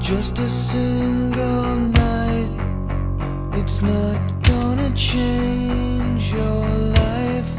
Just a single night. It's not gonna change your life.